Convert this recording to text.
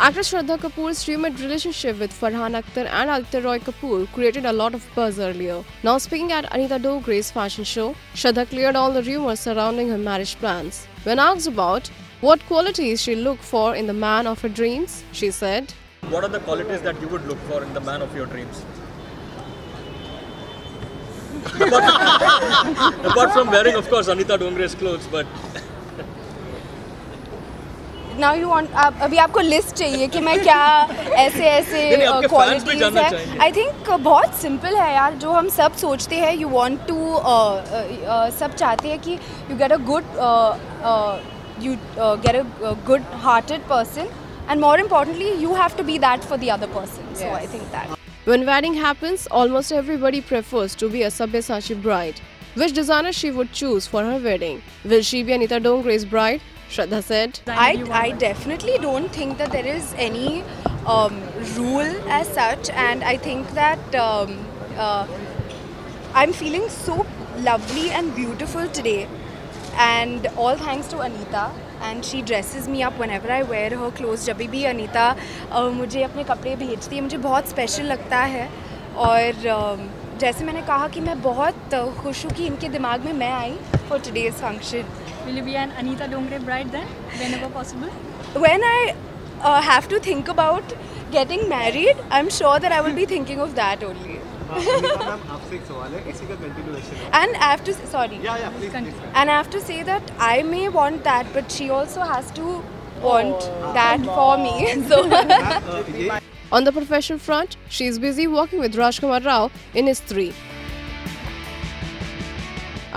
Actress Shraddha Kapoor's rumored relationship with Farhan Akhtar and Aditya Roy Kapoor created a lot of buzz earlier. Now speaking at Anita Dongre's fashion show, Shraddha cleared all the rumors surrounding her marriage plans. When asked about what qualities she looked for in the man of her dreams, she said, What are the qualities that you would look for in the man of your dreams? apart, apart from wearing, of course, Anita Dongre's clothes, but now you want अभी आपको list चाहिए कि मैं क्या ऐसे ऐसे qualities. है I think बहुत सिंपल है यार जो हम सब सोचते हैं यू वांट टू सब चाहते हैं कि you get a good you get a good hearted person and more importantly you have to be that for the other person so I think that When wedding happens, almost everybody prefers to be a Sabyasachi bride. Which designer she would choose for her wedding? Will she be Anita Dongre's bride? Shraddha said. I, I definitely don't think that there is any um, rule as such, and I think that um, uh, I'm feeling so lovely and beautiful today, and all thanks to Anita. And she dresses me up whenever I wear her clothes. जब भी Anita uh, मुझे अपने कपड़े भेजती है मुझे बहुत special लगता है और um, जैसे मैंने कहा कि मैं बहुत uh, खुश हूँ कि इनके दिमाग में मैं आई for today's function. Will you be an Anita Dongre bride then, whenever possible? When I uh, have to think about getting married, I'm sure that I will be thinking of that only. Uh, and I have to sorry. Yeah, yeah, please, please. And I have to say that I may want that, but she also has to want oh, that for me. So. Uh, on the professional front, she is busy working with Rajkumar Rao in Stree.